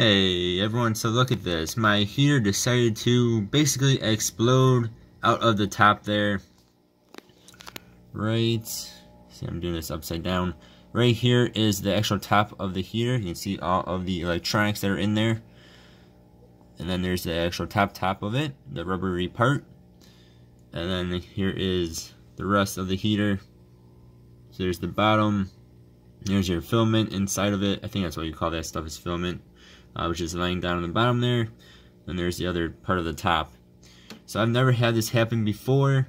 Hey everyone, so look at this. My heater decided to basically explode out of the top there. Right, see I'm doing this upside down. Right here is the actual top of the heater. You can see all of the electronics that are in there. And then there's the actual top top of it, the rubbery part. And then here is the rest of the heater. So there's the bottom. There's your filament inside of it. I think that's what you call that stuff is filament uh, which is laying down on the bottom there. And there's the other part of the top. So I've never had this happen before.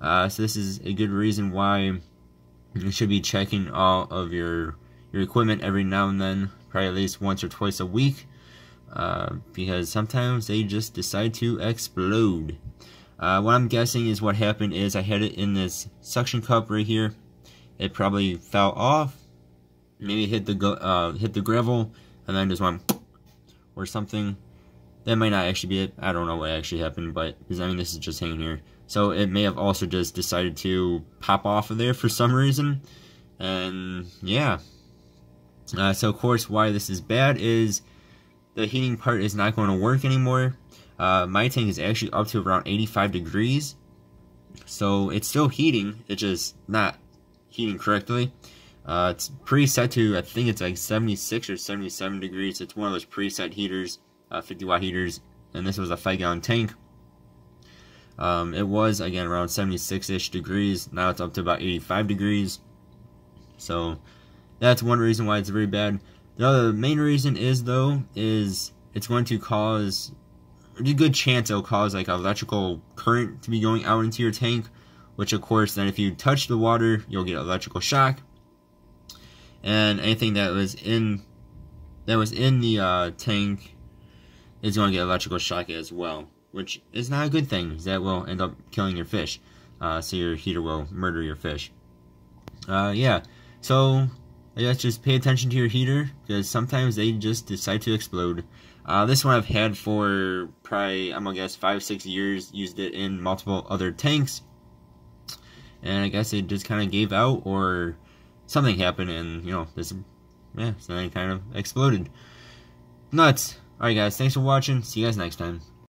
Uh, so this is a good reason why you should be checking all of your your equipment every now and then, probably at least once or twice a week, uh, because sometimes they just decide to explode. Uh, what I'm guessing is what happened is I had it in this suction cup right here. It probably fell off, maybe hit the uh, hit the gravel, and then just went or something. That might not actually be it. I don't know what actually happened, but because I mean this is just hanging here. So it may have also just decided to pop off of there for some reason. And yeah. Uh, so of course why this is bad is the heating part is not going to work anymore. Uh, my tank is actually up to around 85 degrees. So it's still heating, it's just not heating correctly. Uh, it's preset to, I think it's like 76 or 77 degrees. It's one of those preset heaters, uh, 50 watt heaters, and this was a 5 gallon tank. Um, it was, again, around 76-ish degrees. Now it's up to about 85 degrees. So, that's one reason why it's very bad. The other main reason is, though, is it's going to cause, a good chance it'll cause, like, electrical current to be going out into your tank. Which, of course, then if you touch the water, you'll get electrical shock and anything that was in that was in the uh, tank is going to get electrical shock as well, which is not a good thing. That will end up killing your fish. Uh, so your heater will murder your fish. Uh, yeah, so I guess just pay attention to your heater because sometimes they just decide to explode. Uh, this one I've had for probably I'm gonna guess five six years. Used it in multiple other tanks, and I guess it just kind of gave out or something happened and, you know, this, yeah, something kind of exploded. Nuts. Alright guys, thanks for watching. See you guys next time.